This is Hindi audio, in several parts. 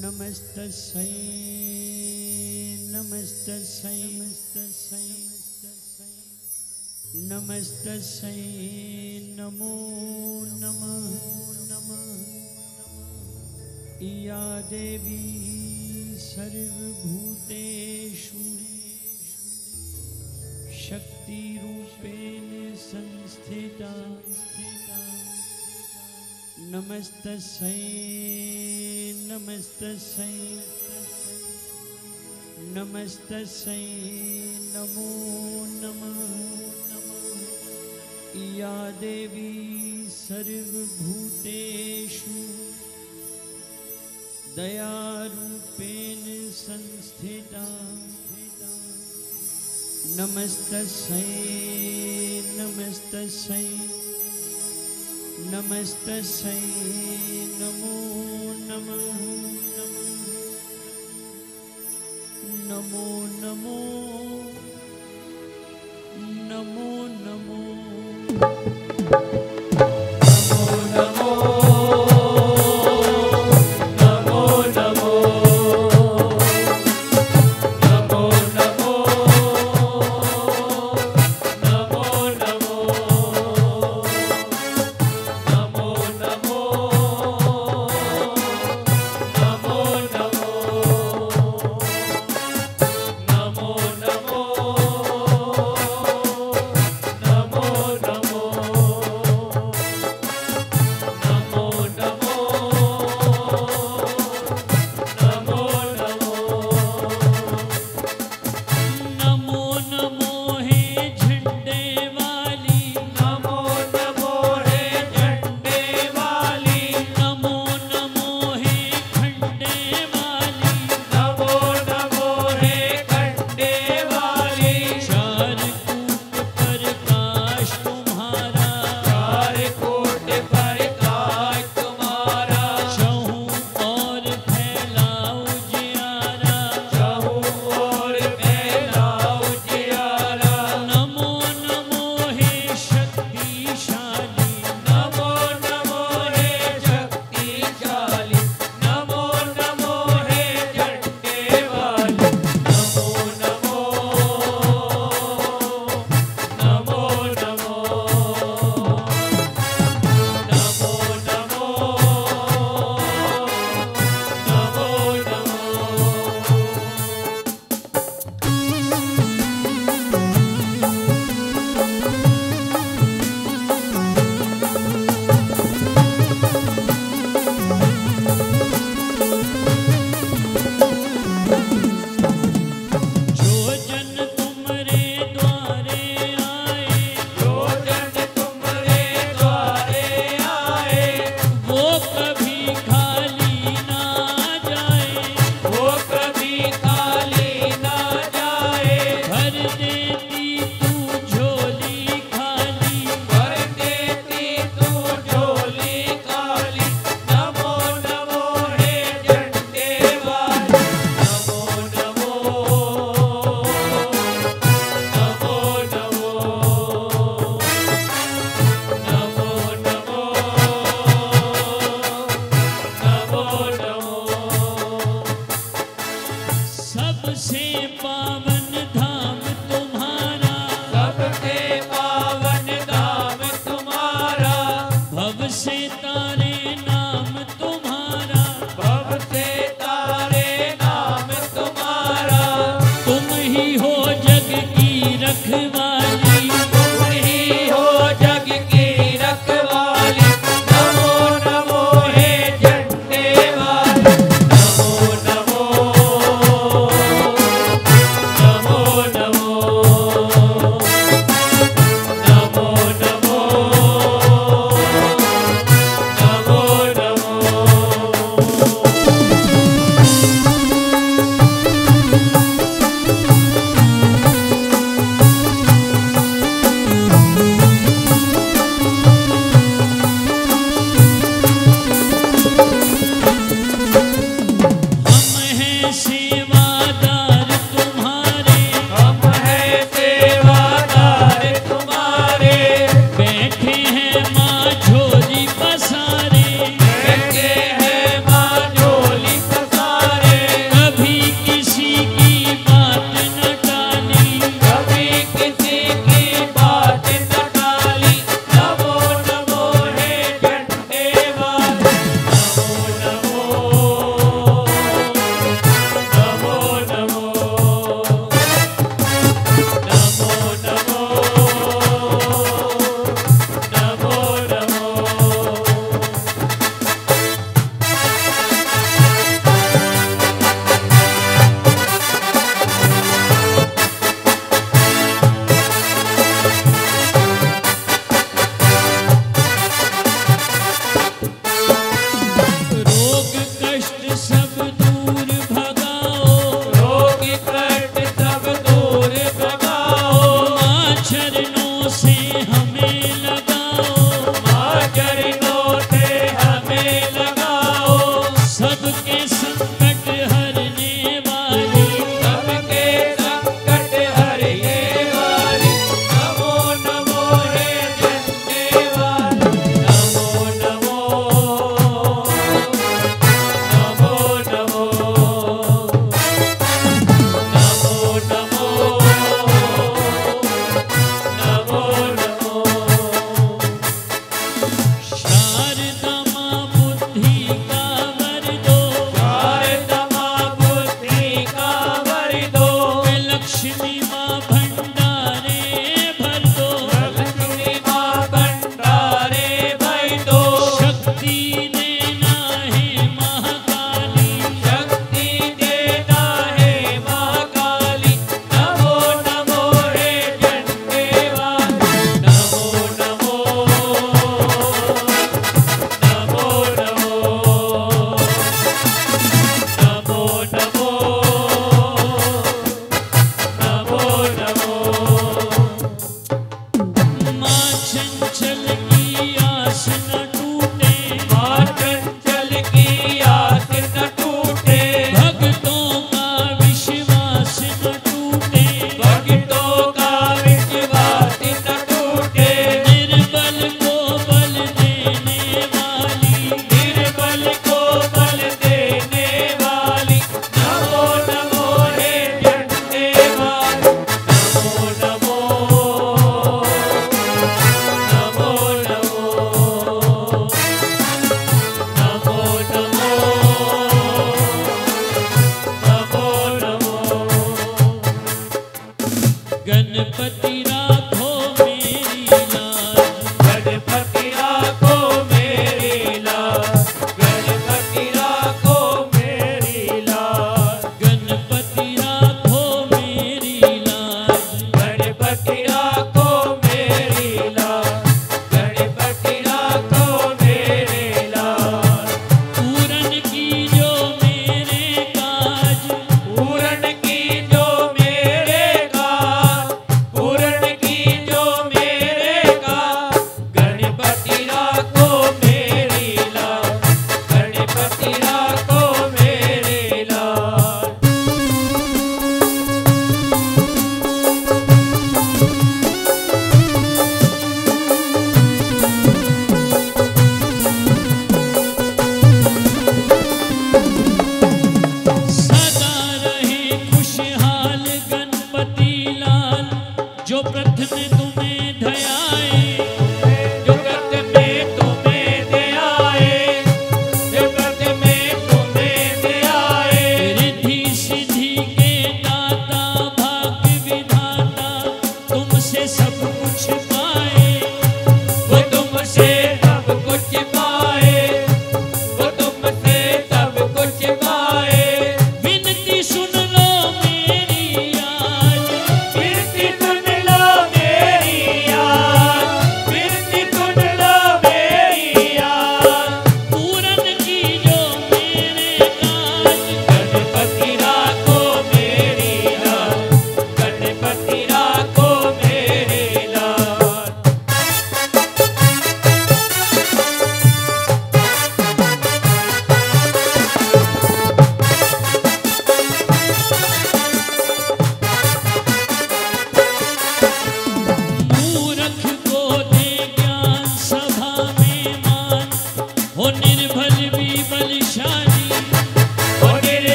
नमस्तस्यै नमस्तस्यै नमस्तस्यै नमस्तस्यै नमो नमः नमः। या देवी सर्वभूतेषु शक्तिरूपेण संस्थिता। नमस्तस्यै नमस्तस्यै नमस्तस्यै नमो नमः। या देवी सर्वभूतेषु दयारूपेण संस्थिता। नमस्तस्यै नमस्तस्यै नमस्तस्यै नमो नमः। नमो नमो नमो नमो। see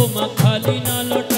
उसको मैं खाली ना लौटाया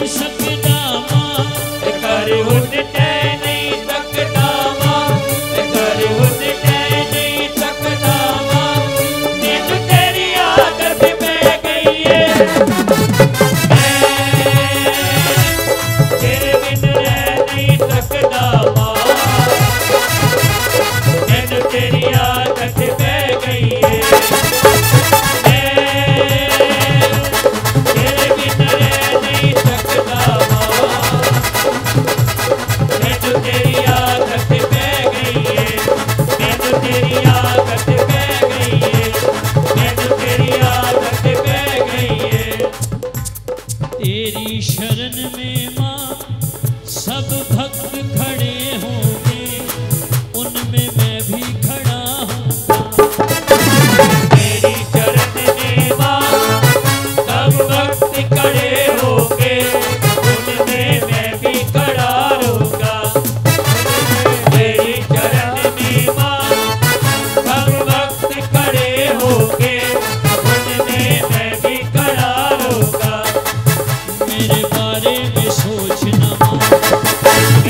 Lisa.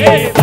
Hey.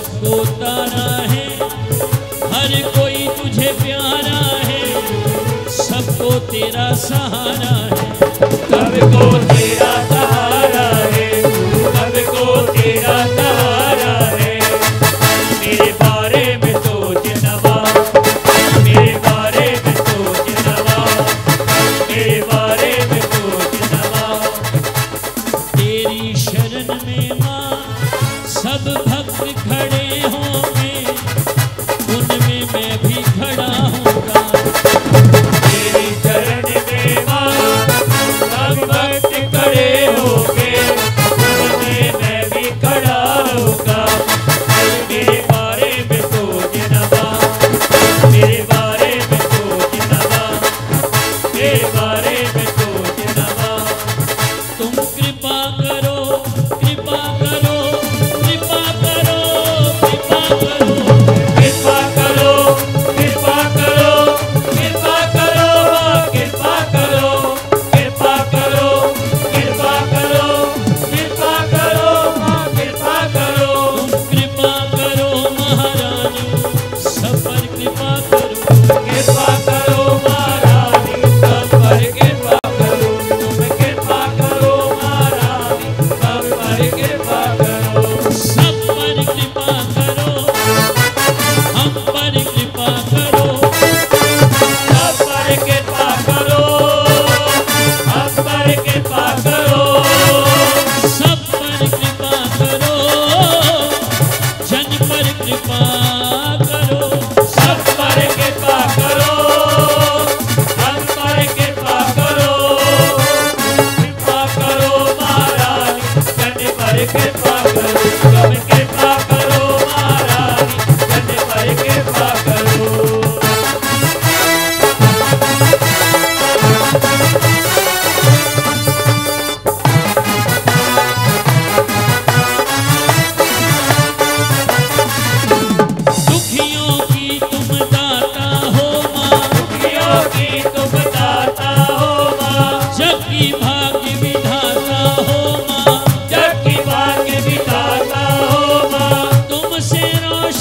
सबको तारा है हर कोई तुझे प्यारा है। सबको तेरा सहारा है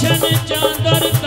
दर्शन चादर